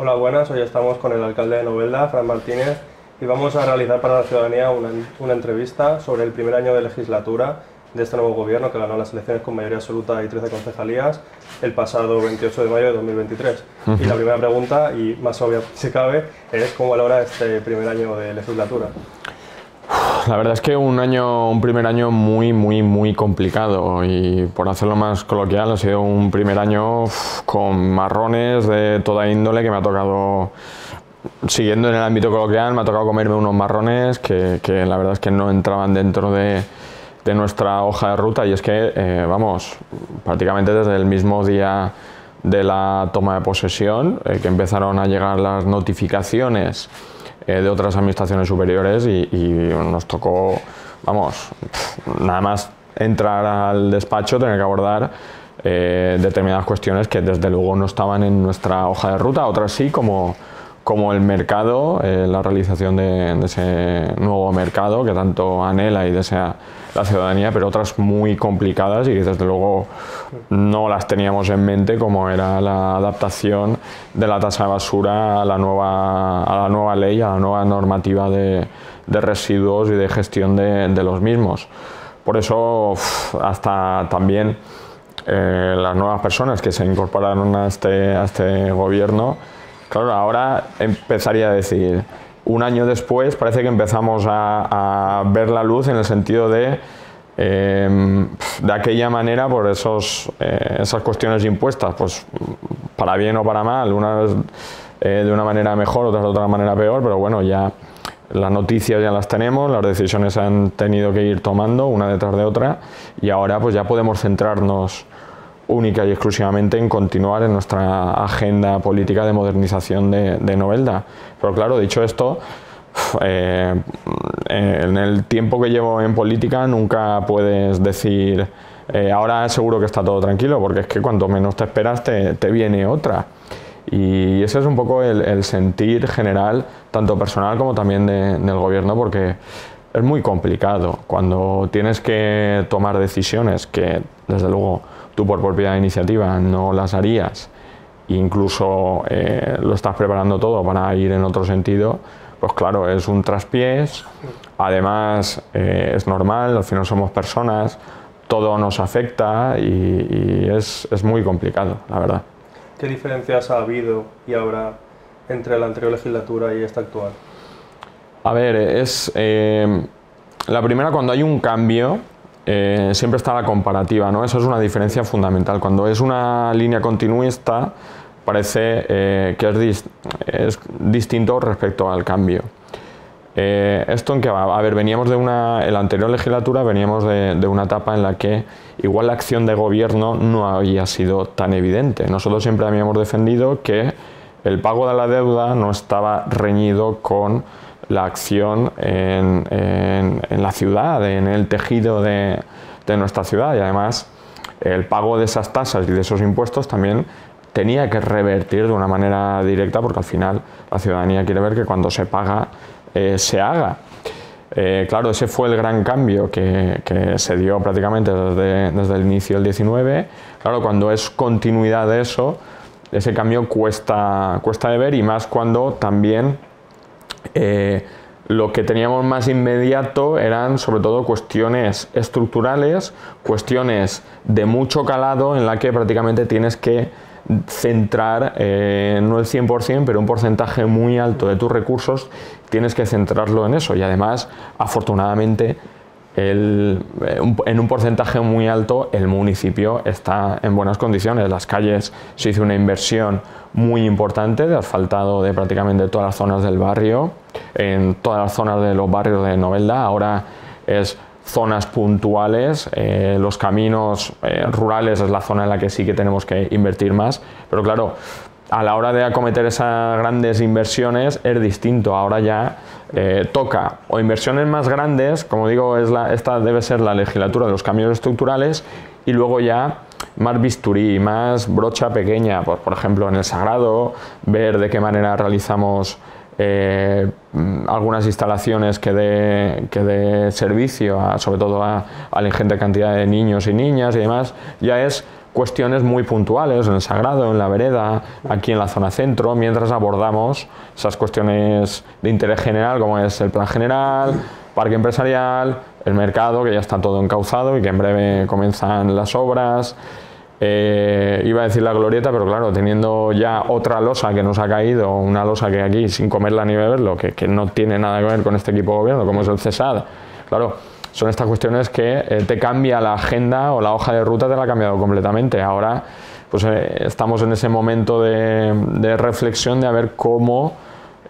Hola, buenas. Hoy estamos con el alcalde de Novelda, Fran Martínez, y vamos a realizar para la ciudadanía una, una entrevista sobre el primer año de legislatura de este nuevo gobierno que ganó las elecciones con mayoría absoluta y 13 concejalías el pasado 28 de mayo de 2023. Y la primera pregunta, y más obvia si cabe, es cómo valora este primer año de legislatura. La verdad es que un año, un primer año muy, muy, muy complicado. Y por hacerlo más coloquial ha sido un primer año con marrones de toda índole que me ha tocado, siguiendo en el ámbito coloquial, me ha tocado comerme unos marrones que, que la verdad es que no entraban dentro de, de nuestra hoja de ruta. Y es que, eh, vamos, prácticamente desde el mismo día de la toma de posesión, eh, que empezaron a llegar las notificaciones eh, de otras administraciones superiores y, nos tocó, vamos, nada más entrar al despacho, tener que abordar determinadas cuestiones que desde luego no estaban en nuestra hoja de ruta, otras sí, como como el mercado, eh, la realización de, ese nuevo mercado que tanto anhela y desea la ciudadanía, pero otras muy complicadas y que desde luego no las teníamos en mente, como era la adaptación de la tasa de basura a la nueva, a la nueva ley, a la nueva normativa de, residuos y de gestión de, los mismos. Por eso, hasta también eh, las nuevas personas que se incorporaron a este, a este gobierno, Claro, ahora empezaría a decir, un año después parece que empezamos a, ver la luz en el sentido de, em, de aquella manera, por esos, eh, esas cuestiones impuestas, pues para bien o para mal, unas eh, de una manera mejor, otras de otra manera peor, pero bueno, ya las noticias ya las tenemos, las decisiones se han tenido que ir tomando una detrás de otra y ahora pues ya podemos centrarnos única y exclusivamente en continuar en nuestra agenda política de modernización de, Novelda. Pero claro, dicho esto, eh, en el tiempo que llevo en política nunca puedes decir eh, ahora seguro que está todo tranquilo, porque es que cuanto menos te esperas te, viene otra. Y ese es un poco el, sentir general, tanto personal como también del gobierno, porque es muy complicado cuando tienes que tomar decisiones que, desde luego, tú por propia iniciativa no las harías, incluso eh, lo estás preparando todo para ir en otro sentido, pues claro, es un traspiés, además eh, es normal, al final somos personas, todo nos afecta y, es, es, muy complicado, la verdad. ¿Qué diferencias ha habido y habrá entre la anterior legislatura y esta actual? A ver, es eh, la primera cuando hay un cambio, eh, siempre está la comparativa, ¿no? Eso es una diferencia fundamental. Cuando es una línea continuista, parece eh, que es, distinto respecto al cambio. Eh, ¿Esto en qué va? A ver, veníamos de una, en la anterior legislatura veníamos de, de, una etapa en la que igual la acción de gobierno no había sido tan evidente. Nosotros siempre habíamos defendido que el pago de la deuda no estaba reñido con la acción en, la ciudad, en el tejido de, nuestra ciudad y además el pago de esas tasas y de esos impuestos también tenía que revertir de una manera directa porque al final la ciudadanía quiere ver que cuando se paga eh, se haga. Eh, claro, ese fue el gran cambio que, se dio prácticamente desde, desde, el inicio del 19. Claro, cuando es continuidad de eso, ese cambio cuesta, cuesta de ver y más cuando también eh, lo que teníamos más inmediato eran sobre todo cuestiones estructurales, cuestiones de mucho calado en la que prácticamente tienes que centrar, eh, no el 100%, pero un porcentaje muy alto de tus recursos, tienes que centrarlo en eso. Y además, afortunadamente, eh, en un porcentaje muy alto el municipio está en buenas condiciones. Las calles se hizo una inversión muy importante de asfaltado de prácticamente todas las zonas del barrio, en todas las zonas de los barrios de Novelda. Ahora es zonas puntuales, eh, los caminos eh, rurales es la zona en la que sí que tenemos que invertir más, pero claro, a la hora de acometer esas grandes inversiones es distinto. Ahora ya eh, toca o inversiones más grandes, como digo, es la, esta debe ser la legislatura de los cambios estructurales, y luego ya más bisturí, más brocha pequeña, pues, por ejemplo en el Sagrado, ver de qué manera realizamos eh, algunas instalaciones que dé que servicio, sobre todo a, a la ingente cantidad de niños y niñas y demás, ya es cuestiones muy puntuales en el Sagrado, en la vereda, aquí en la zona centro, mientras abordamos esas cuestiones de interés general como es el plan general, parque empresarial, el mercado, que ya está todo encauzado y que en breve comienzan las obras. Eh, iba a decir la glorieta, pero claro, teniendo ya otra losa que nos ha caído, una losa que aquí, sin comerla ni beberlo, que, no tiene nada que ver con este equipo de gobierno, como es el CESAD, claro, son estas cuestiones que eh, te cambia la agenda o la hoja de ruta, te la ha cambiado completamente. Ahora pues eh, estamos en ese momento de, reflexión de a ver cómo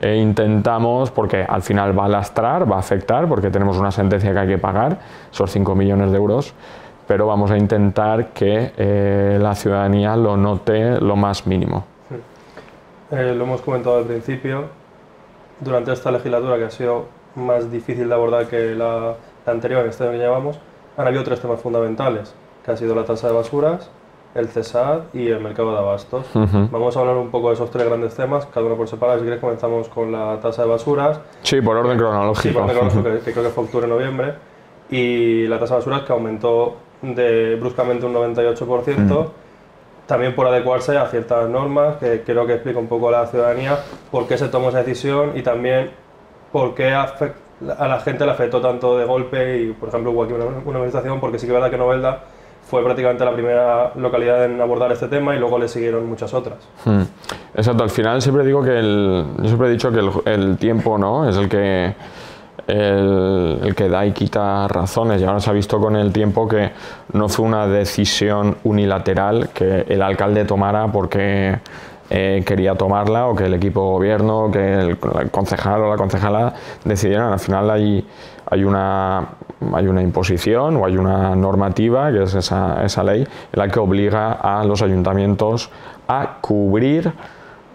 intentamos, porque al final va a lastrar, va a afectar, porque tenemos una sentencia que hay que pagar, esos 5 millones de euros, pero vamos a intentar que la ciudadanía lo note lo más mínimo. lo hemos comentado al principio, durante esta legislatura que ha sido más difícil de abordar que la anterior, en este año que llevamos, han habido tres temas fundamentales, que ha sido la tasa de basuras, el CESAD y el mercado de abastos. Vamos a hablar un poco de esos tres grandes temas, cada uno por separado. Si quieres comenzamos con la tasa de basuras. Sí, por orden cronológico. Sí, por orden cronológico, que, creo que fue octubre-noviembre. Y la tasa de basuras que aumentó de bruscamente un 98%. También por adecuarse a ciertas normas, que creo que explica un poco a la ciudadanía por qué se tomó esa decisión y también por qué a la gente le afectó tanto de golpe y, por ejemplo, hubo aquí una, manifestación porque sí que es verdad que Novelda fue prácticamente la primera localidad en abordar este tema y luego le siguieron muchas otras. Hmm. Exacto, al final siempre digo que el, yo siempre he dicho que el, tiempo ¿no? es el que, el, el, que da y quita razones y ahora se ha visto con el tiempo que no fue una decisión unilateral que el alcalde tomara porque eh, quería tomarla o que el equipo de gobierno, que el, concejal o la concejala decidieran. Al final hay, una, hay una imposición o hay una normativa, que es esa, esa ley, la que obliga a los ayuntamientos a cubrir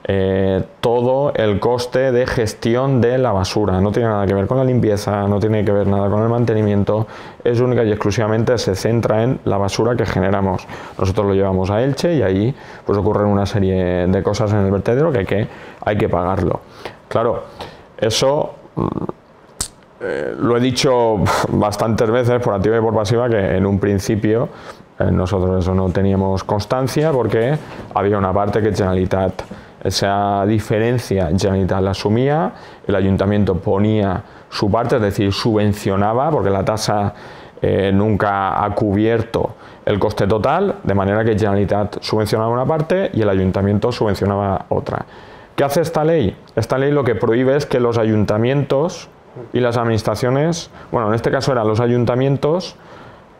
eh, todo el coste de gestión de la basura. No tiene nada que ver con la limpieza, no tiene que ver nada con el mantenimiento, es única y exclusivamente se centra en la basura que generamos. Nosotros lo llevamos a Elche y ahí pues ocurren una serie de cosas en el vertedero que hay que, hay que pagarlo. Claro, eso mm, eh, lo he dicho bastantes veces por activa y por pasiva que en un principio eh, nosotros eso no teníamos constancia porque había una parte que Generalitat esa diferencia Generalitat la asumía, el ayuntamiento ponía su parte, es decir, subvencionaba, porque la tasa eh, nunca ha cubierto el coste total, de manera que Generalitat subvencionaba una parte y el ayuntamiento subvencionaba otra. ¿Qué hace esta ley? Esta ley lo que prohíbe es que los ayuntamientos y las administraciones, bueno, en este caso eran los ayuntamientos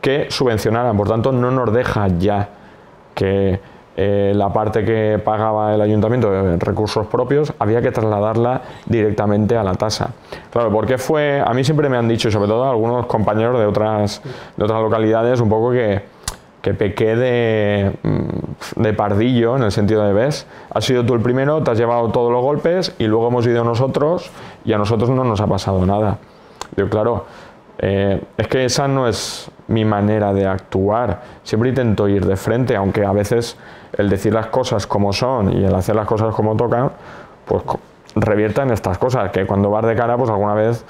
que subvencionaran, por tanto no nos deja ya que eh, la parte que pagaba el ayuntamiento de recursos propios había que trasladarla directamente a la tasa. Claro, porque fue, a mí siempre me han dicho, sobre todo algunos compañeros de otras, de otras localidades, un poco que, que pequé de, mm, de pardillo, en el sentido de, ves, has sido tú el primero, te has llevado todos los golpes y luego hemos ido nosotros y a nosotros no nos ha pasado nada. Yo, claro, eh, es que esa no es mi manera de actuar. Siempre intento ir de frente, aunque a veces el decir las cosas como son y el hacer las cosas como tocan, pues revierta en estas cosas, que cuando vas de cara, pues alguna vez,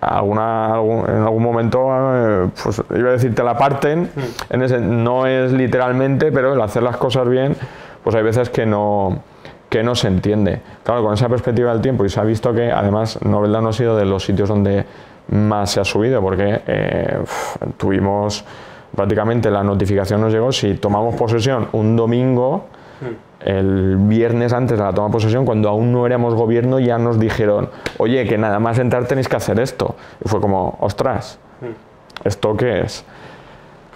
alguna, en algún momento, eh, pues iba a decir, te la parten, mm. en ese, no es literalmente, pero el hacer las cosas bien, pues hay veces que no que no se entiende. Claro, con esa perspectiva del tiempo y se ha visto que además Novelda no ha sido de los sitios donde más se ha subido porque eh, tuvimos prácticamente la notificación nos llegó si tomamos posesión un domingo hmm. el viernes antes de la toma de posesión cuando aún no éramos gobierno ya nos dijeron oye que nada más entrar tenéis que hacer esto y fue como ostras hmm. esto qué es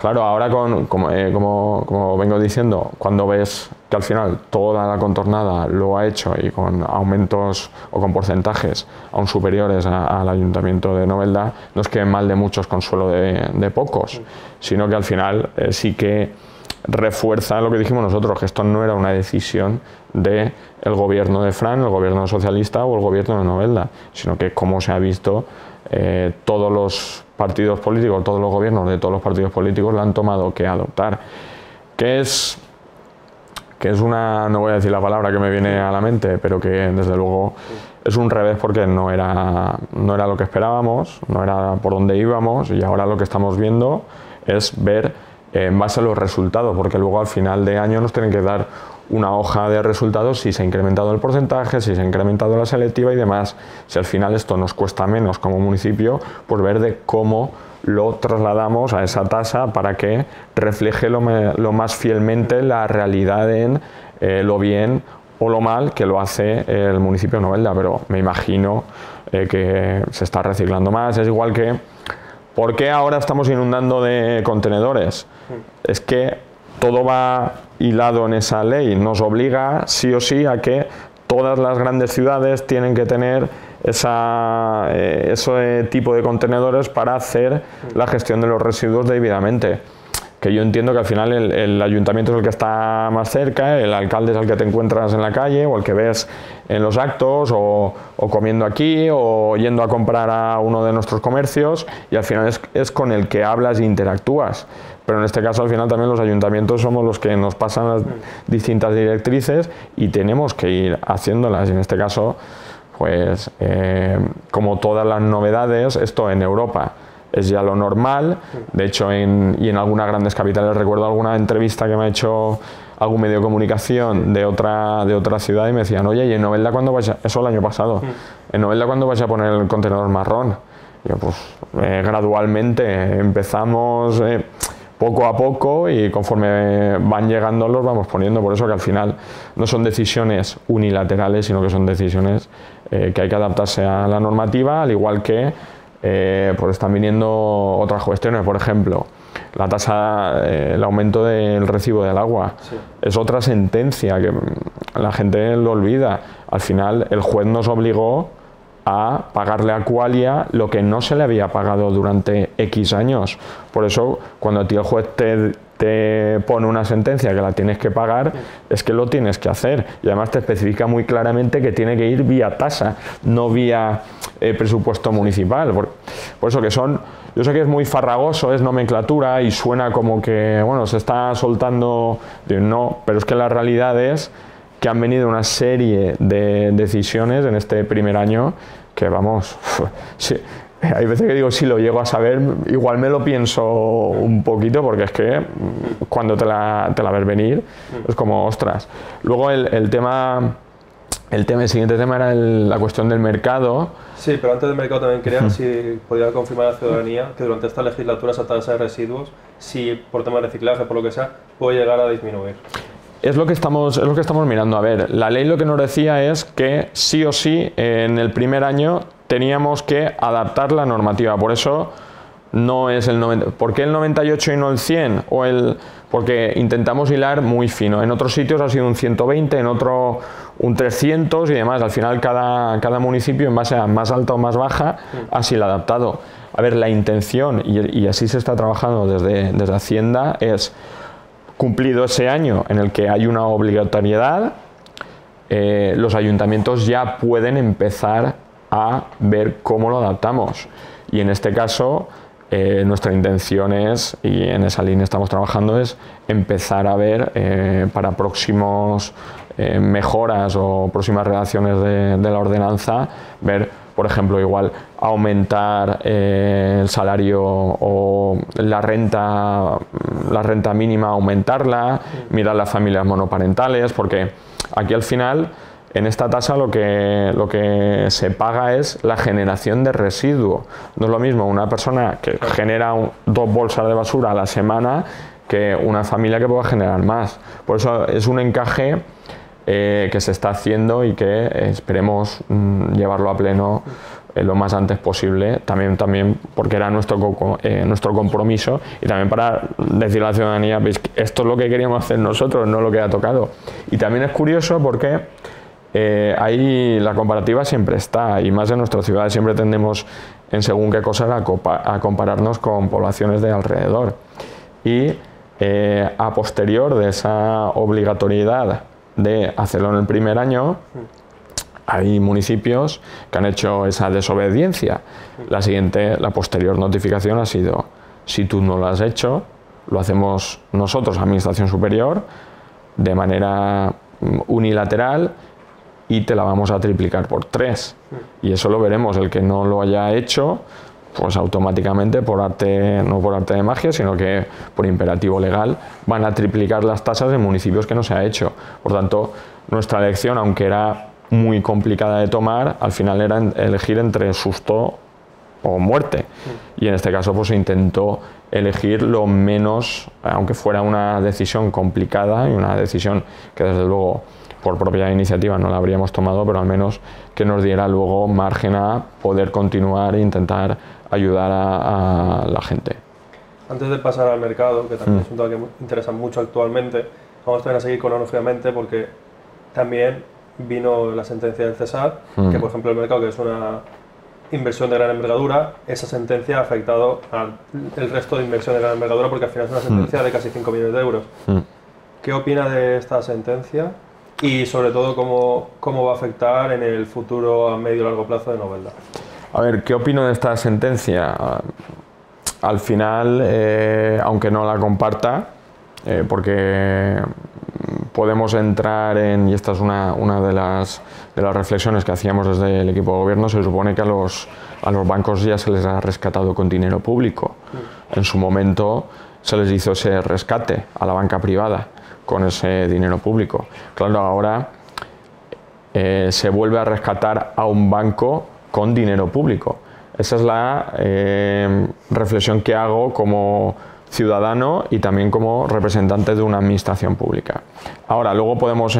Claro, ahora con, eh, como, como, vengo diciendo, cuando ves que al final toda la contornada lo ha hecho y con aumentos o con porcentajes aún superiores al ayuntamiento de Novelda, no es que mal de muchos, consuelo de, pocos, sino que al final eh, sí que refuerza lo que dijimos nosotros, que esto no era una decisión del el gobierno de Fran, el gobierno socialista o el gobierno de Novelda, sino que como se ha visto, eh, todos los partidos políticos, todos los gobiernos de todos los partidos políticos la han tomado que adoptar. Que es, que es una, no voy a decir la palabra que me viene a la mente, pero que desde luego es un revés porque no era, no era lo que esperábamos, no era por dónde íbamos y ahora lo que estamos viendo es ver en base a los resultados, porque luego al final de año nos tienen que dar una hoja de resultados si se ha incrementado el porcentaje, si se ha incrementado la selectiva y demás. Si al final esto nos cuesta menos como municipio, pues ver de cómo lo trasladamos a esa tasa para que refleje lo, más fielmente la realidad en eh, lo bien o lo mal que lo hace el municipio de Novelda, pero me imagino eh, que se está reciclando más. Es igual que, ¿por qué ahora estamos inundando de contenedores? Es que todo va hilado en esa ley, nos obliga sí o sí a que todas las grandes ciudades tienen que tener esa, eh, ese tipo de contenedores para hacer la gestión de los residuos debidamente. Que yo entiendo que al final el, ayuntamiento es el que está más cerca, el alcalde es el que te encuentras en la calle o el que ves en los actos o, comiendo aquí o yendo a comprar a uno de nuestros comercios y al final es, es con el que hablas e interactúas pero en este caso al final también los ayuntamientos somos los que nos pasan las distintas directrices y tenemos que ir haciéndolas. Y en este caso, pues eh, como todas las novedades, esto en Europa es ya lo normal. De hecho, en, y en algunas grandes capitales recuerdo alguna entrevista que me ha hecho algún medio de comunicación de otra, de otra ciudad y me decían, oye, ¿y en Novelda cuándo vais a...? Eso el año pasado. ¿En Novelda cuándo vais a poner el contenedor marrón? Y yo, pues eh, gradualmente empezamos... Eh, poco a poco y conforme van llegando los vamos poniendo. Por eso que al final no son decisiones unilaterales, sino que son decisiones eh, que hay que adaptarse a la normativa, al igual que eh, pues están viniendo otras cuestiones. Por ejemplo, la tasa, eh, el aumento del recibo del agua. Es otra sentencia que la gente lo olvida. Al final el juez nos obligó a pagarle a Qualia lo que no se le había pagado durante X años. Por eso, cuando a ti el juez te, te pone una sentencia que la tienes que pagar, es que lo tienes que hacer. Y además te especifica muy claramente que tiene que ir vía tasa, no vía eh, presupuesto municipal. Por, por, eso que son, yo sé que es muy farragoso, es nomenclatura y suena como que, bueno, se está soltando, no, pero es que la realidad es que han venido una serie de decisiones en este primer año que vamos, hay veces que digo, si lo llego a saber, igual me lo pienso un poquito porque es que cuando te la, te la ves venir es como, ostras. Luego el, el tema... El, tema, el siguiente tema era la cuestión del mercado. Sí, pero antes del mercado también quería si podía confirmar a la ciudadanía que durante esta legislatura esa tasa de residuos, si por tema de reciclaje, por lo que sea, puede llegar a disminuir es lo que estamos es lo que estamos mirando. A ver la ley lo que nos decía es que sí o sí en el primer año teníamos que adaptar la normativa. Por eso no es el 90 ¿por el 98 y no el 100 o el porque intentamos hilar muy fino. En otros sitios ha sido un 120 en otro un 300 y demás. Al final cada, cada municipio en base a más alta o más baja ha sido adaptado. A ver la intención y, y así se está trabajando desde, desde Hacienda es Cumplido ese año en el que hay una obligatoriedad, eh, los ayuntamientos ya pueden empezar a ver cómo lo adaptamos. Y en este caso, eh, nuestra intención es, y en esa línea estamos trabajando, es empezar a ver eh, para próximos mejoras o próximas redacciones de, de la ordenanza, ver por ejemplo, igual aumentar eh, el salario o la renta, la renta mínima, aumentarla, mirar las familias monoparentales, porque aquí al final en esta tasa lo que, lo que se paga es la generación de residuo. No es lo mismo una persona que genera dos bolsas de basura a la semana que una familia que pueda generar más. Por eso es un encaje eh, que se está haciendo y que esperemos mm, llevarlo a pleno eh, lo más antes posible, también, también porque era nuestro, eh, nuestro compromiso y también para decir a la ciudadanía, esto es lo que queríamos hacer nosotros, no lo que ha tocado. Y también es curioso porque ahí la comparativa siempre está y más en nuestras ciudades siempre tendemos en según qué cosas a, a compararnos con poblaciones de alrededor. Y a posterior de esa obligatoriedad de hacerlo en el primer año, hay municipios que han hecho esa desobediencia. La siguiente, la posterior notificación ha sido, si tú no lo has hecho, lo hacemos nosotros, Administración Superior, de manera mm, unilateral y te la vamos a triplicar por tres. Y eso lo veremos. El que no lo haya hecho pues automáticamente por arte, no por arte de magia, sino que por imperativo legal, van a triplicar las tasas en municipios que no se ha hecho. Por tanto, nuestra elección, aunque era muy complicada de tomar, al final era elegir entre susto o muerte. Y en este caso pues intentó elegir lo menos, aunque fuera una decisión complicada y una decisión que desde luego por propia iniciativa no la habríamos tomado, pero al menos que nos diera luego margen a poder continuar e intentar ayudar a, la gente. Antes de pasar al mercado, que también mm. es un tema que interesa mucho actualmente, vamos también a seguir cronológicamente porque también vino la sentencia del Cesar, mm. que por ejemplo el mercado, que es una inversión de gran envergadura, esa sentencia ha afectado al resto de inversión de gran envergadura porque al final es una mm. sentencia de casi 5 millones de euros. ¿Qué opina de esta sentencia y sobre todo cómo, cómo va a afectar en el futuro a medio y largo plazo de Novelda. A ver, ¿qué opino de esta sentencia? Al final, eh, aunque no la comparta, eh, porque podemos entrar en, y esta es una, una de, las, de las reflexiones que hacíamos desde el equipo de gobierno, se supone que a los, a los bancos ya se les ha rescatado con dinero público. En su momento se les hizo ese rescate a la banca privada con ese dinero público. Claro, ahora eh, se vuelve a rescatar a un banco con dinero público. Esa es la eh, reflexión que hago como ciudadano y también como representante de una administración pública. Ahora, luego podemos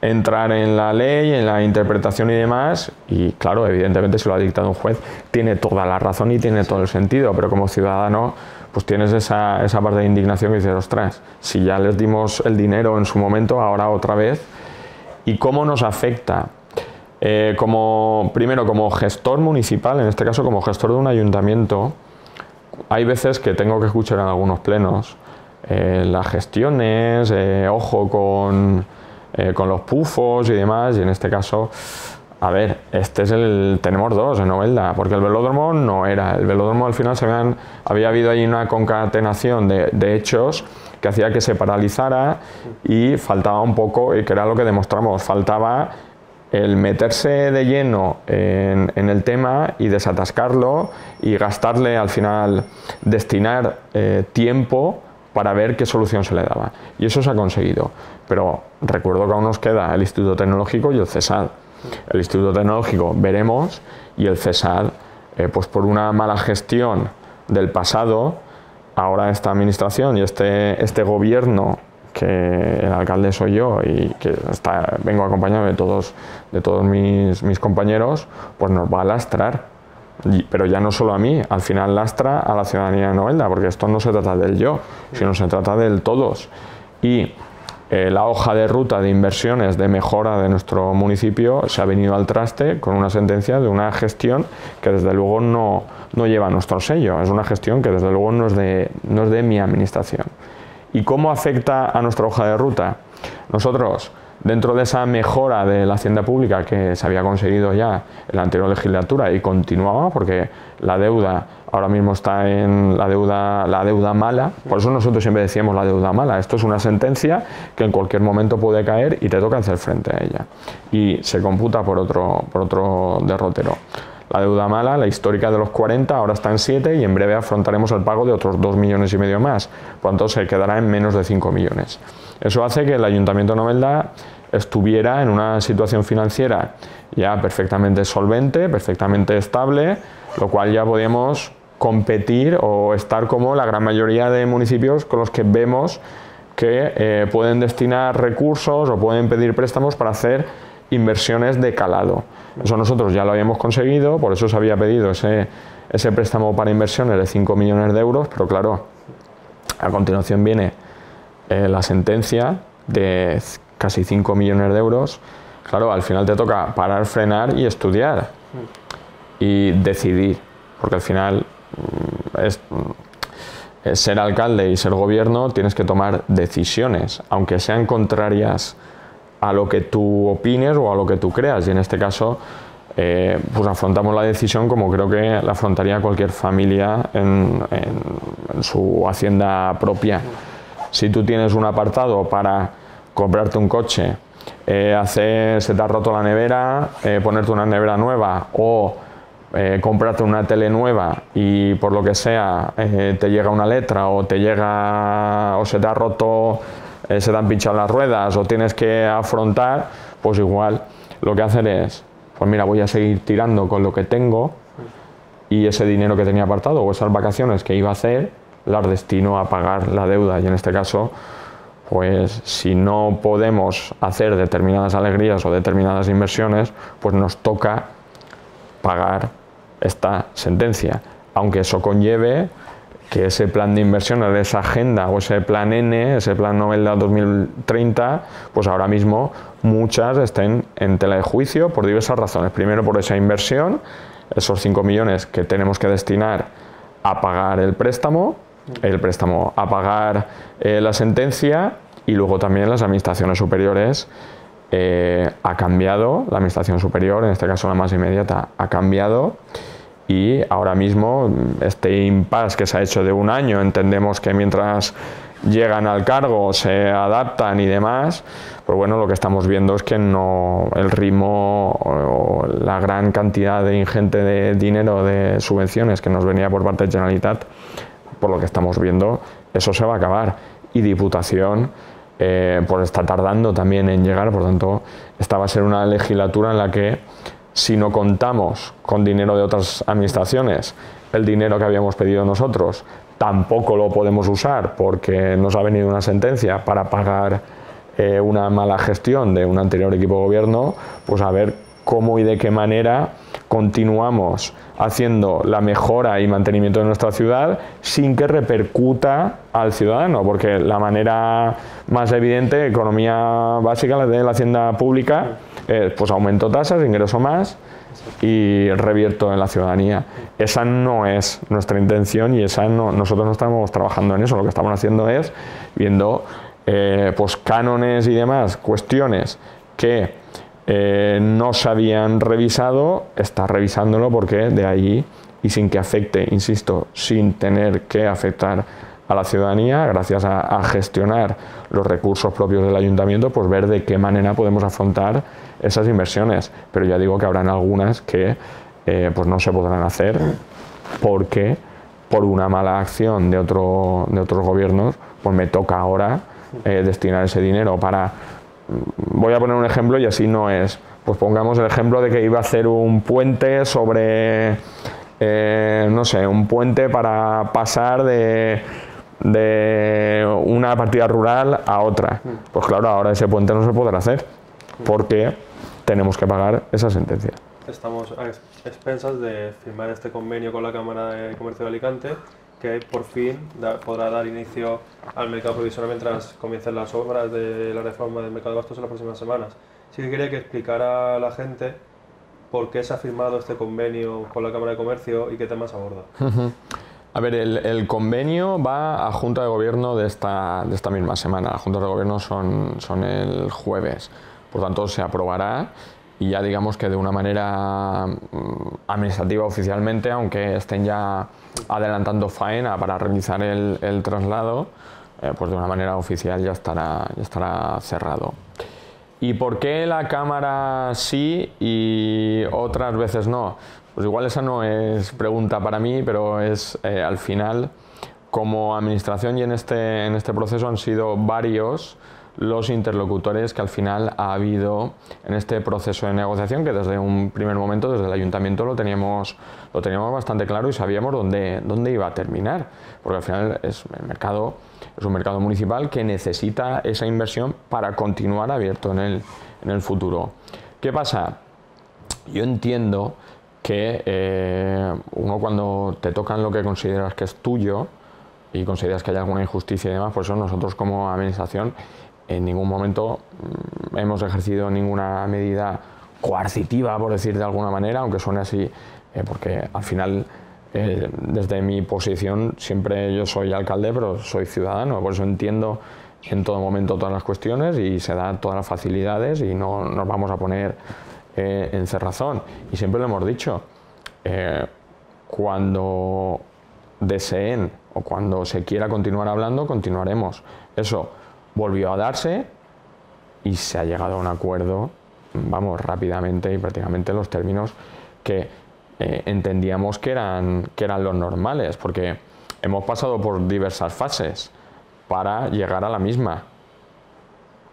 entrar en la ley, en la interpretación y demás, y claro, evidentemente si lo ha dictado un juez, tiene toda la razón y tiene todo el sentido, pero como ciudadano pues tienes esa, esa parte de indignación que dices, ostras, si ya les dimos el dinero en su momento, ahora otra vez. ¿Y cómo nos afecta? Eh, como, primero, como gestor municipal, en este caso como gestor de un ayuntamiento, hay veces que tengo que escuchar en algunos plenos eh, las gestiones, eh, ojo con, con los pufos y demás, y en este caso a ver, este es el. Tenemos dos en Novelda, porque el velódromo no era. El velódromo al final se habían, había habido ahí una concatenación de, hechos que hacía que se paralizara y faltaba un poco, y que era lo que demostramos, faltaba el meterse de lleno en, el tema y desatascarlo y gastarle al final, destinar eh, tiempo para ver qué solución se le daba. Y eso se ha conseguido. Pero recuerdo que aún nos queda el Instituto Tecnológico y el CESAD el Instituto Tecnológico veremos y el CESAD, eh, pues por una mala gestión del pasado, ahora esta administración y este, este gobierno que el alcalde soy yo y que está, vengo acompañado de todos, de todos mis, mis compañeros, pues nos va a lastrar. pero ya no solo a mí, al final lastra a la ciudadanía de Novelda, porque esto no se trata del yo, sino se trata del todos. Y eh, la hoja de ruta de inversiones de mejora de nuestro municipio se ha venido al traste con una sentencia de una gestión que desde luego no, no lleva nuestro sello, es una gestión que desde luego no es, de, no es de mi administración. ¿Y cómo afecta a nuestra hoja de ruta? Nosotros Dentro de esa mejora de la hacienda pública que se había conseguido ya en la anterior legislatura y continuaba, porque la deuda ahora mismo está en la deuda, la deuda mala, por eso nosotros siempre decíamos la deuda mala. Esto es una sentencia que en cualquier momento puede caer y te toca hacer frente a ella. Y se computa por otro, por otro derrotero. La deuda mala, la histórica de los 40, ahora está en 7 y en breve afrontaremos el pago de otros 2 millones y medio más. Por tanto, se quedará en menos de 5 millones. Eso hace que el Ayuntamiento de Novelda estuviera en una situación financiera ya perfectamente solvente, perfectamente estable, lo cual ya podíamos competir o estar como la gran mayoría de municipios con los que vemos que eh, pueden destinar recursos o pueden pedir préstamos para hacer inversiones de calado. Eso nosotros ya lo habíamos conseguido, por eso se había pedido ese, ese préstamo para inversiones de 5 millones de euros, pero claro, a continuación viene eh, la sentencia de casi 5 millones de euros, claro, al final te toca parar, frenar y estudiar y decidir, porque al final mm, es, ser alcalde y ser gobierno tienes que tomar decisiones, aunque sean contrarias a lo que tú opines o a lo que tú creas, y en este caso eh, pues afrontamos la decisión como creo que la afrontaría cualquier familia en, su hacienda propia. Si tú tienes un apartado para comprarte un coche, eh, se te ha roto la nevera, eh, ponerte una nevera nueva o eh, comprarte una tele nueva y por lo que sea te llega una letra o te llega o se te ha roto, eh, se te han pinchado las ruedas o tienes que afrontar, pues igual lo que hacer es, pues mira, voy a seguir tirando con lo que tengo y ese dinero que tenía apartado o esas vacaciones que iba a hacer, las destino a pagar la deuda. Y en este caso pues si no podemos hacer determinadas alegrías o determinadas inversiones, pues nos toca pagar esta sentencia, aunque eso conlleve que ese plan de inversiones, esa agenda o ese plan N, ese plan Novelda 2030, pues ahora mismo muchas estén en tela de juicio por diversas razones. Primero por esa inversión, esos 5 millones que tenemos que destinar a pagar el préstamo, el préstamo a pagar eh, la sentencia y luego también las administraciones superiores eh, ha cambiado, la administración superior, en este caso la más inmediata, ha cambiado y ahora mismo este impasse que se ha hecho de un año, entendemos que mientras llegan al cargo, se adaptan y demás, pues bueno, lo que estamos viendo es que no el ritmo o la gran cantidad de ingente de dinero de subvenciones que nos venía por parte de Generalitat, por lo que estamos viendo, eso se va a acabar. Y Diputación eh, pues está tardando también en llegar, por tanto, esta va a ser una legislatura en la que si no contamos con dinero de otras administraciones, el dinero que habíamos pedido nosotros, tampoco lo podemos usar porque nos ha venido una sentencia para pagar eh, una mala gestión de un anterior equipo de gobierno, pues a ver cómo y de qué manera continuamos haciendo la mejora y mantenimiento de nuestra ciudad sin que repercuta al ciudadano, porque la manera más evidente, economía básica de la hacienda pública, pues aumento tasas, ingreso más y revierto en la ciudadanía. Esa no es nuestra intención y esa no, nosotros no estamos trabajando en eso, lo que estamos haciendo es viendo eh, pues cánones y demás, cuestiones que eh, no se habían revisado, está revisándolo porque de ahí y sin que afecte, insisto, sin tener que afectar a la ciudadanía, gracias a, gestionar los recursos propios del ayuntamiento, pues ver de qué manera podemos afrontar esas inversiones. Pero ya digo que habrán algunas que eh, pues no se podrán hacer porque por una mala acción de, otro, de otros gobiernos, pues me toca ahora eh, destinar ese dinero para voy a poner un ejemplo y así no es. Pues pongamos el ejemplo de que iba a hacer un puente sobre, eh, no sé, un puente para pasar de, de una partida rural a otra. Pues claro, ahora ese puente no se podrá hacer porque tenemos que pagar esa sentencia. Estamos a expensas de firmar este convenio con la Cámara de Comercio de Alicante que por fin podrá dar inicio al mercado provisorio mientras comiencen las obras de la reforma del mercado de bastos en las próximas semanas. Sí que quería que explicara a la gente por qué se ha firmado este convenio con la Cámara de Comercio y qué temas aborda. A ver, el, convenio va a Junta de Gobierno de esta, de esta misma semana. Las Juntas de Gobierno son, son el jueves. Por tanto, se aprobará y ya digamos que de una manera mm, administrativa oficialmente, aunque estén ya adelantando faena para realizar el, traslado, eh, pues de una manera oficial ya estará, ya estará cerrado. ¿Y por qué la cámara sí y otras veces no? Pues igual esa no es pregunta para mí, pero es eh, al final, como administración y en este, en este proceso han sido varios los interlocutores que al final ha habido en este proceso de negociación que desde un primer momento, desde el ayuntamiento, lo teníamos, lo teníamos bastante claro y sabíamos dónde, dónde iba a terminar, porque al final es, el mercado, es un mercado municipal que necesita esa inversión para continuar abierto en el, en el futuro. ¿Qué pasa? Yo entiendo que eh, uno cuando te tocan lo que consideras que es tuyo y consideras que hay alguna injusticia y demás, por eso nosotros como administración en ningún momento mm, hemos ejercido ninguna medida coercitiva, por decir de alguna manera, aunque suene así, eh, porque al final, eh, desde mi posición, siempre yo soy alcalde, pero soy ciudadano, por eso entiendo en todo momento todas las cuestiones y se dan todas las facilidades y no nos vamos a poner eh, en cerrazón. Y siempre lo hemos dicho, cuando deseen o cuando se quiera continuar hablando, continuaremos. Eso volvió a darse y se ha llegado a un acuerdo, vamos, rápidamente y prácticamente en los términos que eh, entendíamos que eran, que eran los normales, porque hemos pasado por diversas fases para llegar a la misma.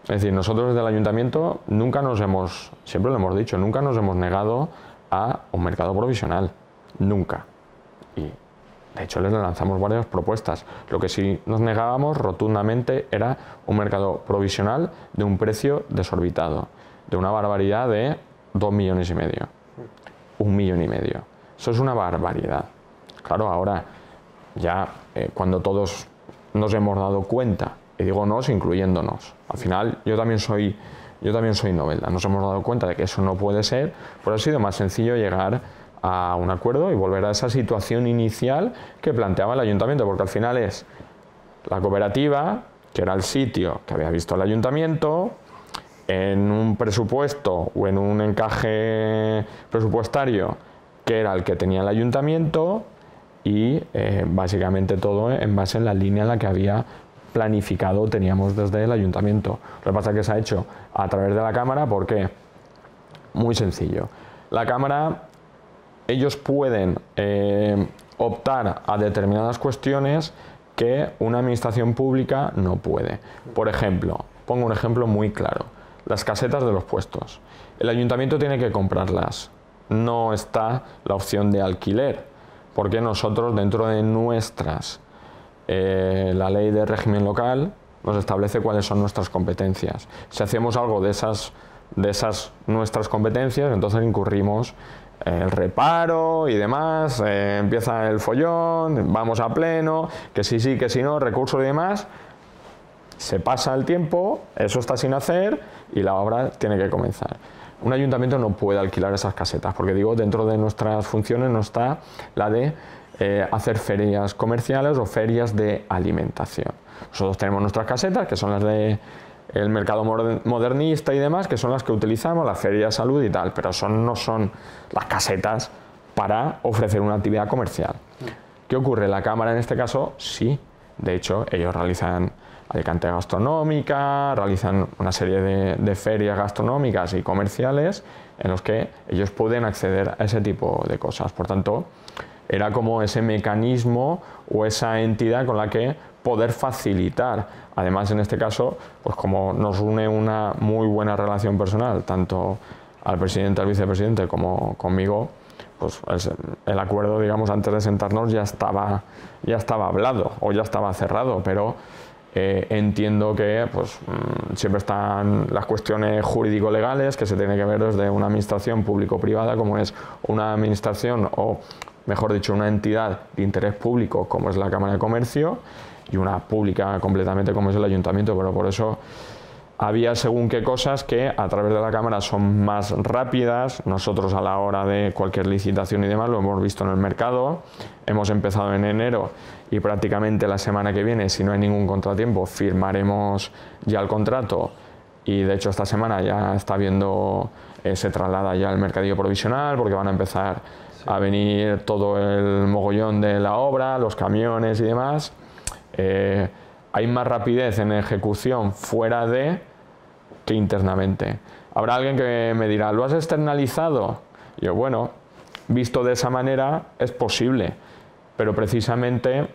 Es decir, nosotros desde el ayuntamiento nunca nos hemos, siempre lo hemos dicho, nunca nos hemos negado a un mercado provisional. Nunca. De hecho les lanzamos varias propuestas. Lo que sí nos negábamos rotundamente era un mercado provisional de un precio desorbitado, de una barbaridad de dos millones y medio. Un millón y medio. Eso es una barbaridad. Claro, ahora ya eh, cuando todos nos hemos dado cuenta y digo nos incluyéndonos. Al final yo también soy yo también soy novelda. Nos hemos dado cuenta de que eso no puede ser, pero ha sido más sencillo llegar a un acuerdo y volver a esa situación inicial que planteaba el ayuntamiento, porque al final es la cooperativa, que era el sitio que había visto el ayuntamiento, en un presupuesto o en un encaje presupuestario que era el que tenía el ayuntamiento y eh, básicamente todo en base en la línea en la que había planificado teníamos desde el ayuntamiento. Lo que pasa es que se ha hecho a través de la Cámara porque, muy sencillo, la Cámara, ellos pueden eh, optar a determinadas cuestiones que una administración pública no puede. Por ejemplo, pongo un ejemplo muy claro, las casetas de los puestos. El ayuntamiento tiene que comprarlas, no está la opción de alquiler, porque nosotros dentro de nuestras eh, la ley de régimen local nos establece cuáles son nuestras competencias. Si hacemos algo de esas, de esas nuestras competencias, entonces incurrimos el reparo y demás, eh, empieza el follón, vamos a pleno, que sí, sí, que si no, recursos y demás, se pasa el tiempo, eso está sin hacer y la obra tiene que comenzar. Un ayuntamiento no puede alquilar esas casetas, porque digo, dentro de nuestras funciones no está la de eh, hacer ferias comerciales o ferias de alimentación. Nosotros tenemos nuestras casetas, que son las de el mercado modernista y demás, que son las que utilizamos, la feria de salud y tal, pero son, no son las casetas para ofrecer una actividad comercial. ¿Qué ocurre? La Cámara en este caso sí, de hecho ellos realizan Alicante Gastronómica, realizan una serie de, de, ferias gastronómicas y comerciales en los que ellos pueden acceder a ese tipo de cosas. Por tanto, era como ese mecanismo o esa entidad con la que poder facilitar. Además, en este caso, pues como nos une una muy buena relación personal, tanto al presidente, al vicepresidente como conmigo, pues el acuerdo, digamos, antes de sentarnos ya estaba, ya estaba hablado o ya estaba cerrado, pero eh, entiendo que pues, mm, siempre están las cuestiones jurídico-legales que se tiene que ver desde una administración público-privada como es una administración o mejor dicho, una entidad de interés público como es la Cámara de Comercio y una pública completamente como es el Ayuntamiento, pero por eso había según qué cosas que a través de la Cámara son más rápidas. Nosotros a la hora de cualquier licitación y demás lo hemos visto en el mercado. Hemos empezado en enero y prácticamente la semana que viene, si no hay ningún contratiempo, firmaremos ya el contrato y de hecho esta semana ya está viendo, eh, se traslada ya el mercadillo provisional porque van a empezar a venir todo el mogollón de la obra, los camiones y demás. Eh, hay más rapidez en ejecución fuera de que internamente. Habrá alguien que me dirá, ¿lo has externalizado? yo, bueno, visto de esa manera es posible, pero precisamente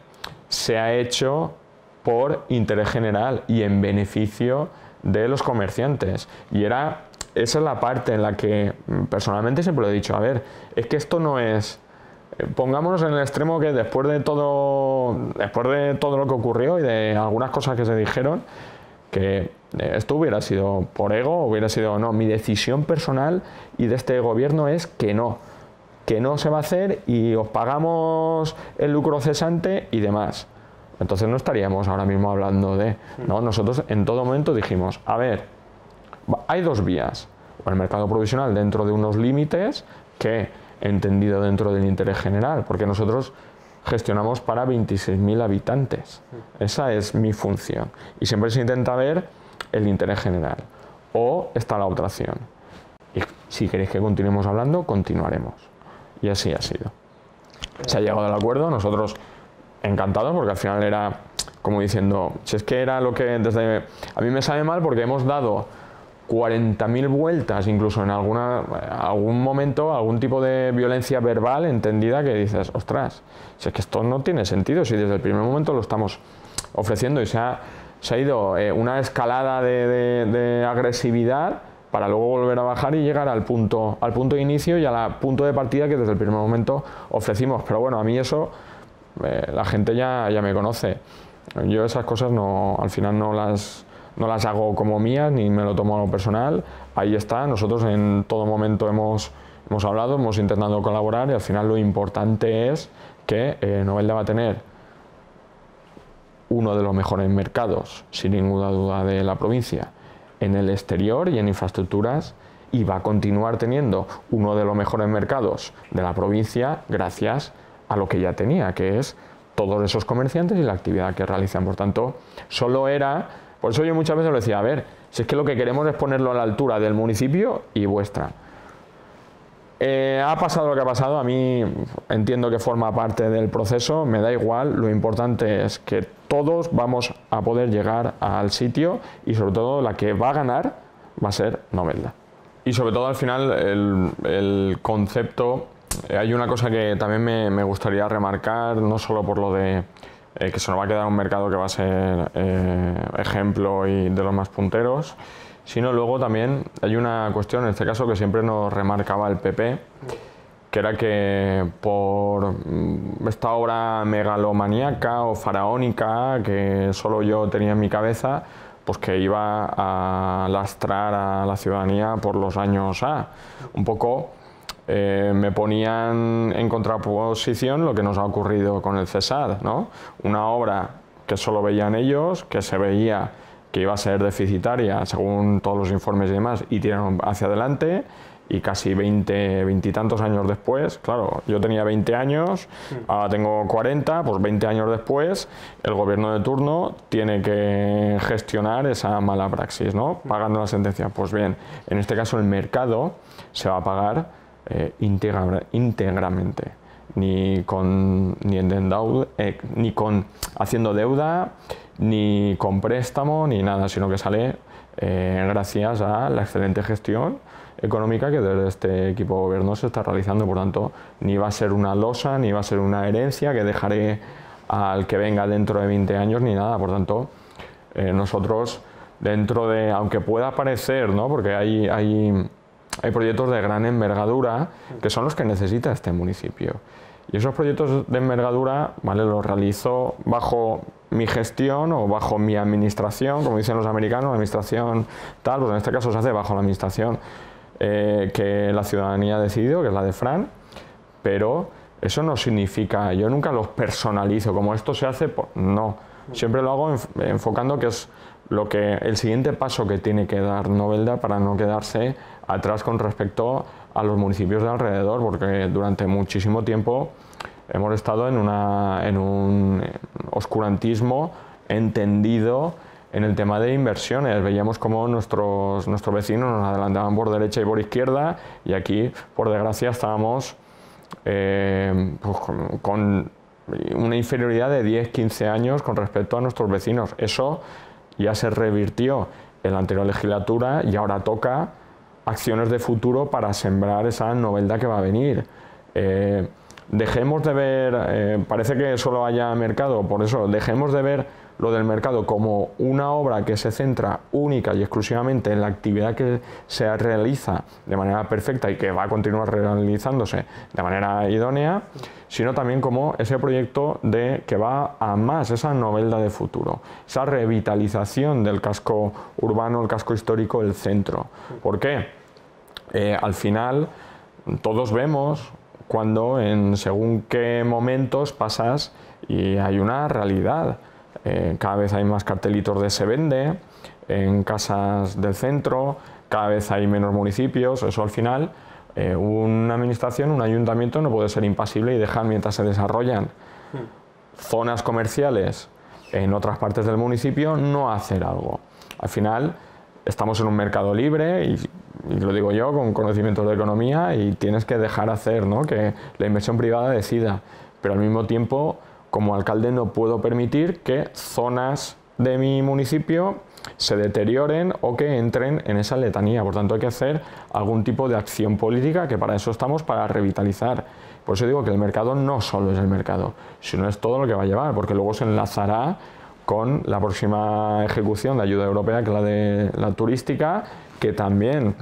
se ha hecho por interés general y en beneficio de los comerciantes. Y era esa es la parte en la que mm, personalmente siempre lo he dicho, a ver, es que esto no es pongámonos en el extremo que después de todo después de todo lo que ocurrió y de algunas cosas que se dijeron que eh, esto hubiera sido por ego hubiera sido no mi decisión personal y de este gobierno es que no que no se va a hacer y os pagamos el lucro cesante y demás entonces no estaríamos ahora mismo hablando de no nosotros en todo momento dijimos a ver hay dos vías. El mercado provisional dentro de unos límites que entendido dentro del interés general, porque nosotros gestionamos para 26.000 habitantes. Esa es mi función. Y siempre se intenta ver el interés general. O está la otra opción. Y si queréis que continuemos hablando, continuaremos. Y así ha sido. Se ha llegado al acuerdo, nosotros encantados, porque al final era como diciendo, si es que era lo que desde... A mí me sabe mal porque hemos dado 40.000 vueltas, incluso en alguna, algún momento, algún tipo de violencia verbal entendida que dices, ostras, si es que esto no tiene sentido, si desde el primer momento lo estamos ofreciendo y se ha, se ha ido eh, una escalada de, agresividad para luego volver a bajar y llegar al punto, al punto de inicio y al punto de partida que desde el primer momento ofrecimos. Pero bueno, a mí eso eh, la gente ya, ya me conoce. Yo esas cosas no, al final no las, no las hago como mías ni me lo tomo a lo personal. Ahí está, nosotros en todo momento hemos, hemos hablado, hemos intentado colaborar y al final lo importante es que eh, Novelda va a tener uno de los mejores mercados, sin ninguna duda, de la provincia en el exterior y en infraestructuras y va a continuar teniendo uno de los mejores mercados de la provincia gracias a lo que ya tenía, que es todos esos comerciantes y la actividad que realizan. Por tanto, solo era por eso yo muchas veces lo decía, a ver, si es que lo que queremos es ponerlo a la altura del municipio y vuestra. Eh, ha pasado lo que ha pasado, a mí entiendo que forma parte del proceso, me da igual, lo importante es que todos vamos a poder llegar al sitio y sobre todo la que va a ganar va a ser Novelda. Y sobre todo al final el, concepto, eh, hay una cosa que también me, me gustaría remarcar, no solo por lo de eh, que se nos va a quedar un mercado que va a ser eh, ejemplo y de los más punteros, sino luego también hay una cuestión, en este caso, que siempre nos remarcaba el PP, que era que por mm, esta obra megalomaníaca o faraónica que solo yo tenía en mi cabeza, pues que iba a lastrar a la ciudadanía por los años A. Un poco eh, me ponían en contraposición lo que nos ha ocurrido con el CESAD, ¿no? Una obra que solo veían ellos, que se veía que iba a ser deficitaria según todos los informes y demás, y tiraron hacia adelante, y casi 20, 20 y tantos años después, claro, yo tenía 20 años, ahora tengo 40, pues 20 años después, el gobierno de turno tiene que gestionar esa mala praxis, ¿no? Pagando la sentencia. Pues bien, en este caso el mercado se va a pagar eh, íntegramente, ni con, ni, eh, ni con haciendo deuda, ni con préstamo, ni nada, sino que sale eh, gracias a la excelente gestión económica que desde este equipo de gobierno se está realizando. Por tanto, ni va a ser una losa, ni va a ser una herencia que dejaré al que venga dentro de 20 años, ni nada. Por tanto, nosotros dentro de, aunque pueda parecer, ¿no? porque hay, hay hay proyectos de gran envergadura que son los que necesita este municipio. Y esos proyectos de envergadura, ¿vale? Los realizo bajo mi gestión o bajo mi administración, como dicen los americanos, la administración tal, pues en este caso se hace bajo la administración eh, que la ciudadanía ha decidido, que es la de Fran, pero eso no significa, yo nunca los personalizo, como esto se hace, pues, no, siempre lo hago enfocando que es lo que el siguiente paso que tiene que dar Novelda para no quedarse atrás con respecto a los municipios de alrededor, porque durante muchísimo tiempo hemos estado en, un oscurantismo entendido en el tema de inversiones. Veíamos cómo nuestros, nuestros vecinos nos adelantaban por derecha y por izquierda y aquí, por desgracia, estábamos eh, pues, con una inferioridad de 10-15 años con respecto a nuestros vecinos. Eso ya se revirtió en la anterior legislatura y ahora toca acciones de futuro para sembrar esa novedad que va a venir. Eh, dejemos de ver, eh, parece que solo haya mercado, por eso dejemos de ver lo del mercado como una obra que se centra única y exclusivamente en la actividad que se realiza de manera perfecta y que va a continuar realizándose de manera idónea, sino también como ese proyecto de que va a más, esa novelda de futuro, esa revitalización del casco urbano, el casco histórico, el centro. ¿Por qué? Eh, al final todos vemos cuando en según qué momentos pasas y hay una realidad. Eh, cada vez hay más cartelitos de se vende en casas del centro, cada vez hay menos municipios, eso al final eh, una administración, un ayuntamiento no puede ser impasible y dejar mientras se desarrollan. Zonas comerciales en otras partes del municipio no hacer algo. Al final estamos en un mercado libre y, lo digo yo con conocimientos de economía y tienes que dejar hacer, ¿no? que la inversión privada decida, pero al mismo tiempo como alcalde no puedo permitir que zonas de mi municipio se deterioren o que entren en esa letanía. Por tanto, hay que hacer algún tipo de acción política, que para eso estamos, para revitalizar. Por eso digo que el mercado no solo es el mercado, sino es todo lo que va a llevar, porque luego se enlazará con la próxima ejecución de ayuda europea, que es la de la turística, que también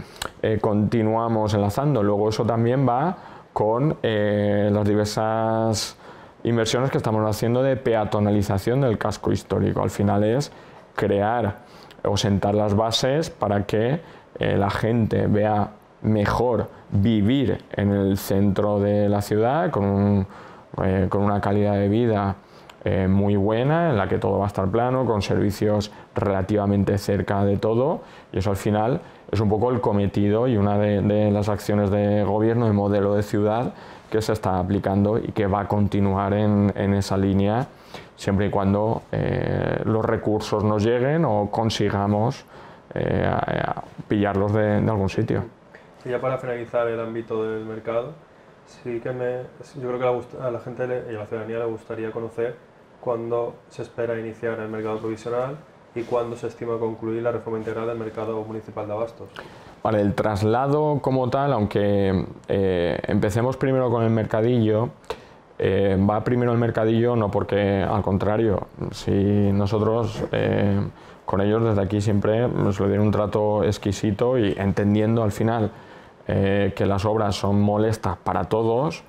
eh, continuamos enlazando. Luego eso también va con eh, las diversas inversiones que estamos haciendo de peatonalización del casco histórico. Al final es crear o sentar las bases para que eh, la gente vea mejor vivir en el centro de la ciudad con, con una calidad de vida muy buena, en la que todo va a estar plano, con servicios relativamente cerca de todo, y eso al final es un poco el cometido y una de, las acciones de gobierno, de modelo de ciudad que se está aplicando y que va a continuar en, esa línea siempre y cuando eh, los recursos nos lleguen o consigamos eh, pillarlos de, algún sitio. Y ya para finalizar el ámbito del mercado, sí que me, yo creo que a la gente y a la ciudadanía le gustaría conocer cuándo se espera iniciar el mercado provisional y cuándo se estima concluir la reforma integral del mercado municipal de abastos. Vale, el traslado como tal, aunque eh, empecemos primero con el mercadillo, eh, va primero el mercadillo no porque, al contrario, si nosotros eh, con ellos desde aquí siempre nos le dieron un trato exquisito y entendiendo al final que las obras son molestas para todos,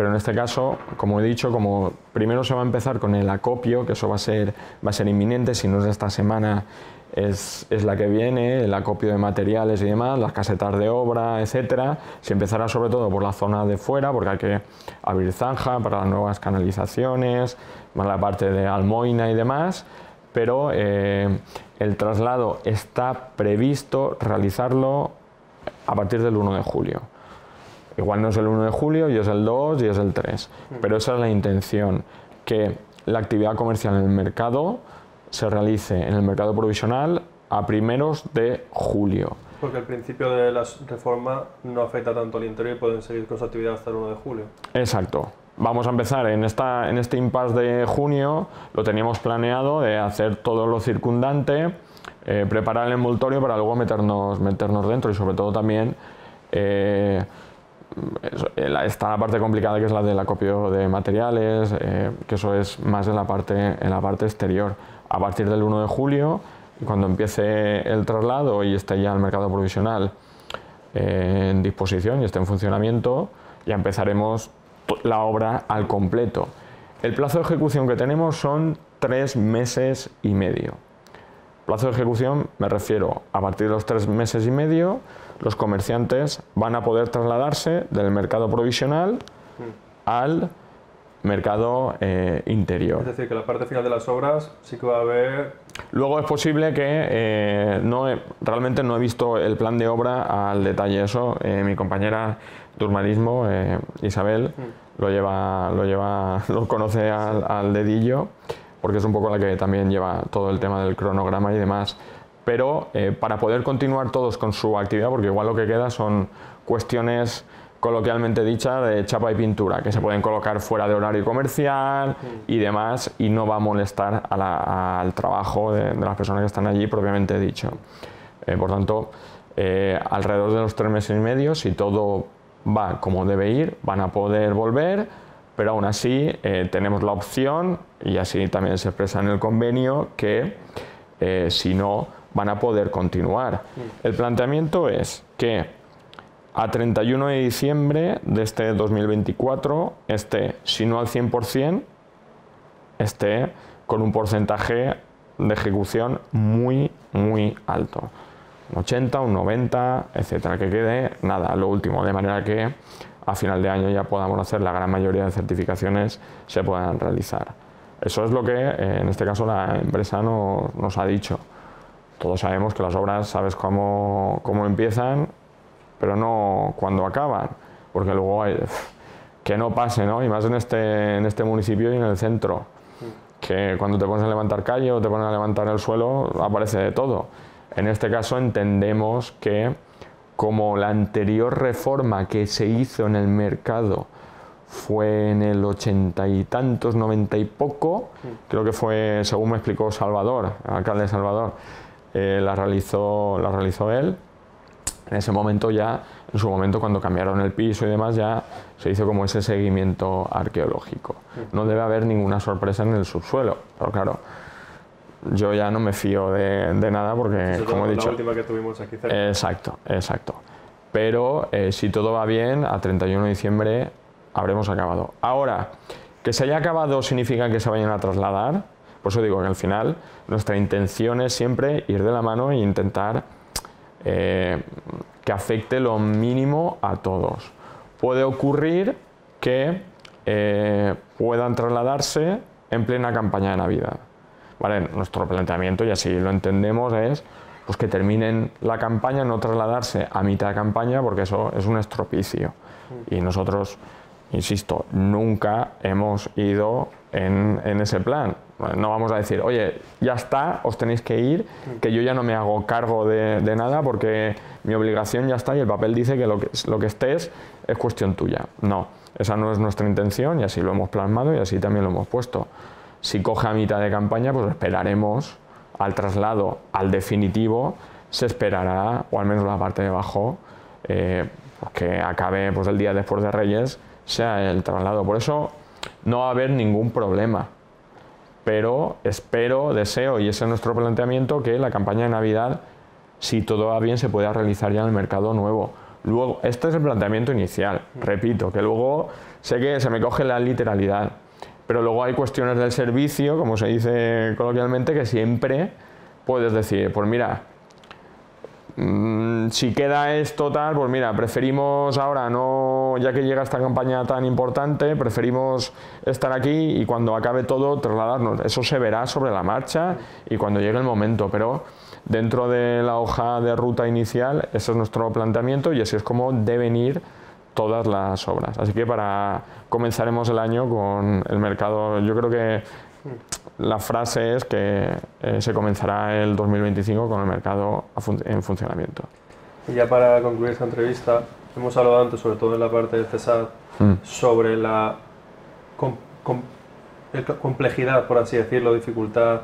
pero en este caso, como he dicho, como primero se va a empezar con el acopio, que eso va a ser, va a ser inminente, si no es esta semana, es, es, la que viene, el acopio de materiales y demás, las casetas de obra, etcétera. Se empezará sobre todo por la zona de fuera, porque hay que abrir zanja para las nuevas canalizaciones, más la parte de Almoina y demás, pero eh, el traslado está previsto realizarlo a partir del 1 de julio. Igual no es el 1 de julio y es el 2 y es el 3, mm. pero esa es la intención, que la actividad comercial en el mercado se realice en el mercado provisional a primeros de julio. Porque el principio de la reforma no afecta tanto al interior y pueden seguir con su actividad hasta el 1 de julio. Exacto. Vamos a empezar en, esta, en este impasse de junio, lo teníamos planeado de hacer todo lo circundante, eh, preparar el envoltorio para luego meternos, meternos dentro y sobre todo también eh, está la parte complicada que es la del acopio de materiales, eh, que eso es más en la, parte, en la parte exterior. A partir del 1 de julio, cuando empiece el traslado y esté ya el mercado provisional eh, en disposición y esté en funcionamiento, ya empezaremos la obra al completo. El plazo de ejecución que tenemos son tres meses y medio. Plazo de ejecución me refiero a partir de los tres meses y medio, los comerciantes van a poder trasladarse del mercado provisional al mercado eh, interior. Es decir, que la parte final de las obras sí que va a haber... Luego es posible que eh, no realmente no he visto el plan de obra al detalle. Eso eh, mi compañera de urbanismo, Isabel, lo lleva, lo lleva, lo conoce al dedillo porque es un poco la que también lleva todo el tema del cronograma y demás. Pero eh, para poder continuar todos con su actividad, porque igual lo que queda son cuestiones coloquialmente dichas de chapa y pintura, que se pueden colocar fuera de horario comercial y demás, y no va a molestar al trabajo de, las personas que están allí propiamente dicho. Eh, por tanto, eh, alrededor de los tres meses y medio, si todo va como debe ir, van a poder volver pero aún así tenemos la opción, y así también se expresa en el convenio, que si no van a poder continuar. Mm. El planteamiento es que a 31 de diciembre de este 2024 esté, si no al 100%, esté con un porcentaje de ejecución muy, muy alto. Un 80, un 90, etcétera, que quede nada, lo último, de manera que a final de año ya podamos hacer la gran mayoría de certificaciones se puedan realizar. Eso es lo que eh, en este caso la empresa nos ha dicho. Todos sabemos que las obras sabes cómo, cómo empiezan, pero no cuándo acaban, porque luego hay, que no pase, ¿no? y más en este, en este municipio y en el centro, que cuando te pones a levantar calle o te pones a levantar el suelo aparece de todo. En este caso entendemos que como la anterior reforma que se hizo en el mercado fue en el ochenta y tantos, noventa y poco, creo que fue, según me explicó Salvador, el alcalde de Salvador, eh, la, realizó, la realizó él. En ese momento ya, en su momento cuando cambiaron el piso y demás, ya se hizo como ese seguimiento arqueológico. No debe haber ninguna sorpresa en el subsuelo, pero claro, yo ya no me fío de, nada porque, como he dicho... La última que tuvimos aquí cerca. Exacto, exacto. Pero eh, si todo va bien, a 31 de diciembre habremos acabado. Ahora, que se haya acabado significa que se vayan a trasladar. Por eso digo que al final nuestra intención es siempre ir de la mano e intentar eh, que afecte lo mínimo a todos. Puede ocurrir que eh, puedan trasladarse en plena campaña de Navidad. ¿Vale? Nuestro planteamiento, y así lo entendemos, es pues que terminen la campaña, no trasladarse a mitad de campaña, porque eso es un estropicio. Y nosotros insisto, nunca hemos ido en, ese plan. No vamos a decir, oye, ya está, os tenéis que ir, que yo ya no me hago cargo de, nada porque mi obligación ya está y el papel dice que lo, que lo que estés es cuestión tuya. No, esa no es nuestra intención y así lo hemos plasmado y así también lo hemos puesto. Si coge a mitad de campaña, pues esperaremos al traslado al definitivo, se esperará, o al menos la parte de abajo, eh, pues que acabe pues, el día después de Reyes sea el traslado. Por eso no va a haber ningún problema. Pero espero, deseo, y ese es nuestro planteamiento, que la campaña de Navidad, si todo va bien, se pueda realizar ya en el mercado nuevo. Luego, este es el planteamiento inicial, repito, que luego sé que se me coge la literalidad, pero luego hay cuestiones del servicio, como se dice coloquialmente, que siempre puedes decir, pues mira, Mm, si queda esto tal, pues mira, preferimos ahora no, ya que llega esta campaña tan importante, preferimos estar aquí y cuando acabe todo trasladarnos. Eso se verá sobre la marcha y cuando llegue el momento, pero dentro de la hoja de ruta inicial, ese es nuestro planteamiento y así es como deben ir todas las obras. Así que para comenzaremos el año con el mercado, yo creo que la frase es que eh, se comenzará el 2025 con el mercado en funcionamiento. Y ya para concluir esta entrevista, hemos hablado antes, sobre todo en la parte de CESAD, mm. sobre la complejidad, por así decirlo, dificultad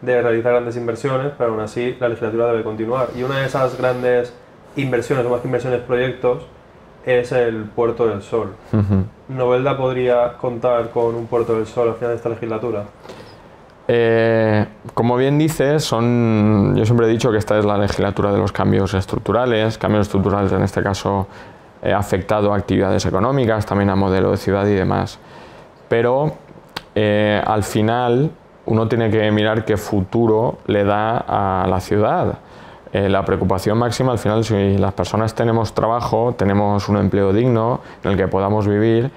de realizar grandes inversiones, pero aún así la legislatura debe continuar. Y una de esas grandes inversiones, o más que inversiones, proyectos, es el Puerto del Sol. ¿Novelda podría contar con un Puerto del Sol al final de esta legislatura? Eh, como bien dices, son, yo siempre he dicho que esta es la legislatura de los cambios estructurales, cambios estructurales en este caso eh, afectado a actividades económicas, también a modelo de ciudad y demás. Pero eh, al final uno tiene que mirar qué futuro le da a la ciudad. Eh, la preocupación máxima al final, si las personas tenemos trabajo, tenemos un empleo digno en el que podamos vivir,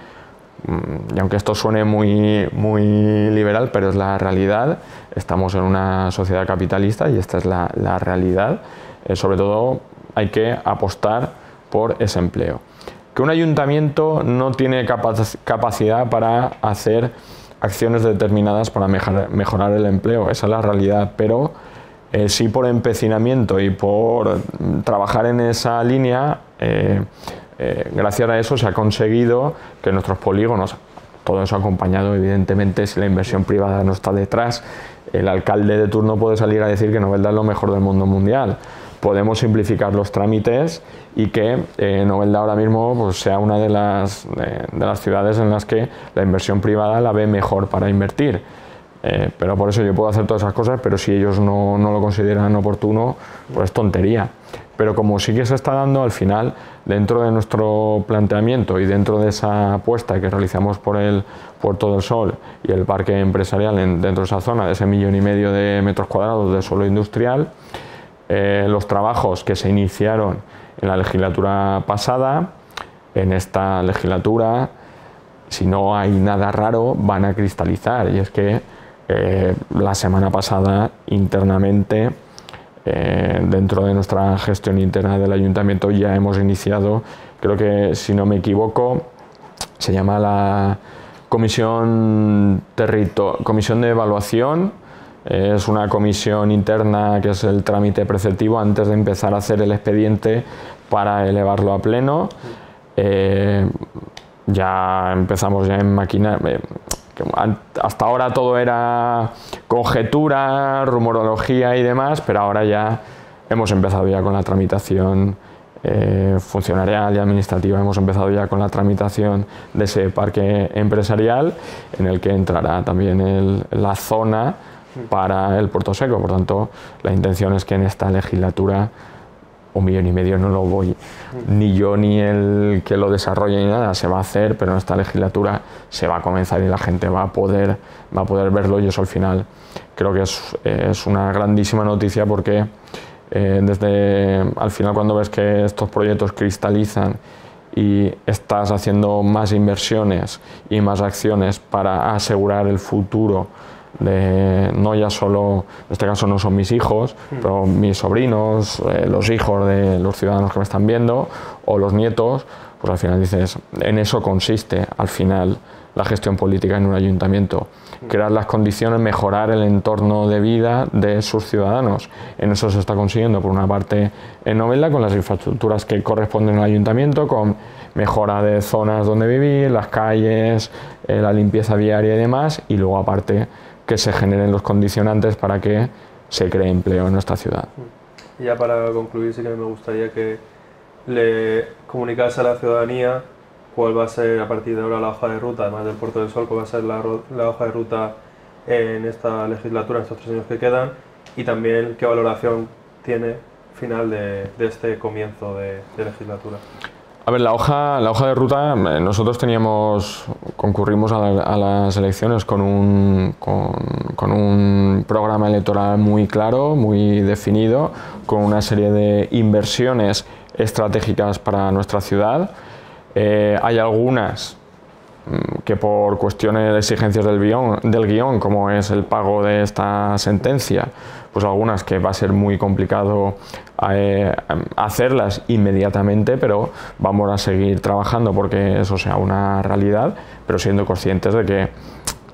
y aunque esto suene muy, muy liberal, pero es la realidad, estamos en una sociedad capitalista y esta es la, la realidad, eh, sobre todo hay que apostar por ese empleo. Que un ayuntamiento no tiene capacidad para hacer acciones determinadas para mejorar, mejorar el empleo, esa es la realidad, pero eh, sí por empecinamiento y por trabajar en esa línea, eh, eh, gracias a eso se ha conseguido que nuestros polígonos, todo eso acompañado evidentemente si la inversión privada no está detrás, el alcalde de turno puede salir a decir que Novelda es lo mejor del mundo mundial. Podemos simplificar los trámites y que Novelda ahora mismo pues, sea una de las, de las ciudades en las que la inversión privada la ve mejor para invertir. Eh, pero por eso yo puedo hacer todas esas cosas, pero si ellos no, no, lo consideran oportuno, pues es tontería. Pero como sí que se está dando al final, dentro de nuestro planteamiento y dentro de esa apuesta que realizamos por el Puerto del Sol y el parque empresarial dentro de esa zona, de ese millón y medio de metros cuadrados de suelo industrial, eh, los trabajos que se iniciaron en la legislatura pasada, en esta legislatura, si no hay nada raro, van a cristalizar. Y es que eh, la semana pasada internamente eh, dentro de nuestra gestión interna del ayuntamiento ya hemos iniciado, creo que si no me equivoco, se llama la Comisión, comisión de Evaluación. es una comisión interna que es el trámite preceptivo antes de empezar a hacer el expediente para elevarlo a pleno. Eh, ya empezamos ya en máquina. Hasta ahora todo era conjetura, rumorología y demás, pero ahora ya hemos empezado ya con la tramitación eh, funcionarial y administrativa. Hemos empezado ya con la tramitación de ese parque empresarial en el que entrará también la zona para el Puerto Seco. Por tanto, la intención es que en esta legislatura un millón y medio no lo voy, ni yo ni el que lo desarrolle ni nada, se va a hacer, pero en esta legislatura se va a comenzar y la gente va a poder, va a poder verlo y eso al final creo que es, es una grandísima noticia porque eh, desde al final cuando ves que estos proyectos cristalizan y estás haciendo más inversiones y más acciones para asegurar el futuro de no ya solo, en este caso no son mis hijos, mm. pero mis sobrinos, eh, los hijos de los ciudadanos que me están viendo o los nietos, pues al final dices, en eso consiste al final la gestión política en un ayuntamiento, mm. crear las condiciones, mejorar el entorno de vida de sus ciudadanos. En eso se está consiguiendo, por una parte, en Novela, con las infraestructuras que corresponden al ayuntamiento, con mejora de zonas donde vivir, las calles, eh, la limpieza diaria y demás, y luego aparte que se generen los condicionantes para que se cree empleo en nuestra ciudad. Ya para concluir, sí que me gustaría que le comunicase a la ciudadanía cuál va a ser a partir de ahora la hoja de ruta, además del Puerto del Sol, cuál va a ser la, la hoja de ruta en esta legislatura, en estos tres años que quedan, y también qué valoración tiene final de, este comienzo de legislatura. A ver, la hoja, la hoja de ruta, eh, nosotros teníamos, concurrimos a, las elecciones con un, con, un programa electoral muy claro, muy definido, con una serie de inversiones estratégicas para nuestra ciudad. Eh, hay algunas mm, que por cuestiones de exigencias del guion, del guion, como es el pago de esta sentencia, pues algunas que va a ser muy complicado hacerlas inmediatamente, pero vamos a seguir trabajando porque eso sea una realidad, pero siendo conscientes de que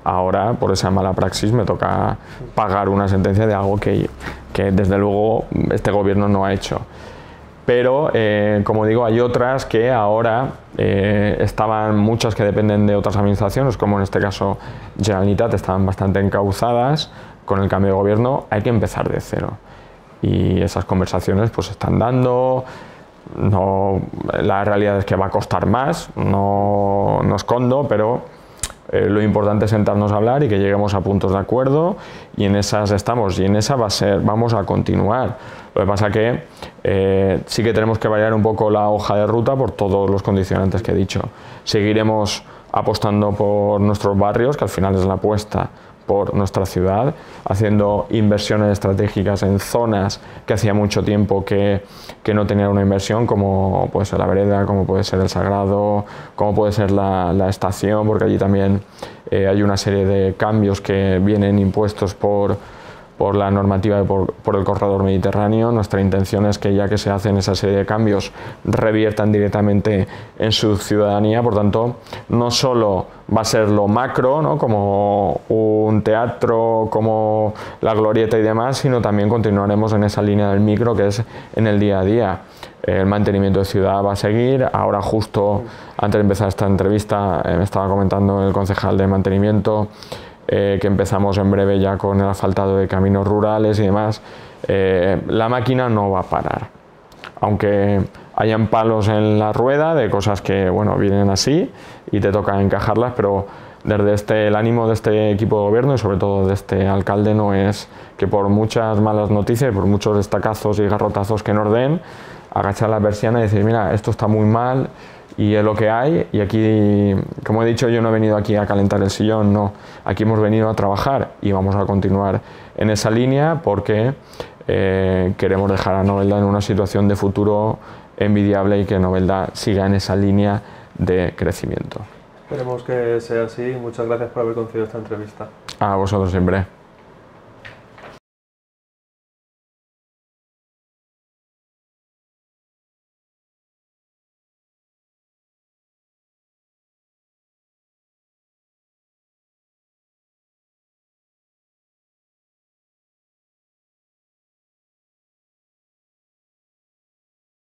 ahora por esa mala praxis me toca pagar una sentencia de algo que, que desde luego este gobierno no ha hecho. Pero, eh, como digo, hay otras que ahora eh, estaban, muchas que dependen de otras administraciones, como en este caso Generalitat, estaban bastante encauzadas, con el cambio de gobierno hay que empezar de cero. Y esas conversaciones pues están dando, no, la realidad es que va a costar más, no, no escondo, pero eh, lo importante es sentarnos a hablar y que lleguemos a puntos de acuerdo y en esas estamos y en esa va a ser, vamos a continuar. Lo que pasa que eh, sí que tenemos que variar un poco la hoja de ruta por todos los condicionantes que he dicho. Seguiremos apostando por nuestros barrios, que al final es la apuesta por nuestra ciudad, haciendo inversiones estratégicas en zonas que hacía mucho tiempo que, que, no tenían una inversión, como puede ser la vereda, como puede ser el Sagrado, como puede ser la, estación, porque allí también eh, hay una serie de cambios que vienen impuestos por por la normativa y por, el corredor mediterráneo. Nuestra intención es que ya que se hacen esa serie de cambios reviertan directamente en su ciudadanía. Por tanto, no solo va a ser lo macro, ¿no? como un teatro, como la glorieta y demás, sino también continuaremos en esa línea del micro que es en el día a día. El mantenimiento de ciudad va a seguir. Ahora justo antes de empezar esta entrevista eh, me estaba comentando el concejal de mantenimiento eh, que empezamos en breve ya con el asfaltado de caminos rurales y demás, eh, la máquina no va a parar. Aunque hayan palos en la rueda de cosas que bueno, vienen así y te toca encajarlas, pero desde este, el ánimo de este equipo de gobierno y sobre todo de este alcalde no es que por muchas malas noticias, por muchos destacazos y garrotazos que nos den, agachar la persiana y decir, mira, esto está muy mal, y es lo que hay. Y aquí, como he dicho, yo no he venido aquí a calentar el sillón, no. Aquí hemos venido a trabajar y vamos a continuar en esa línea porque eh, queremos dejar a Novelda en una situación de futuro envidiable y que Novelda siga en esa línea de crecimiento. Esperemos que sea así. Muchas gracias por haber concedido esta entrevista. A vosotros siempre.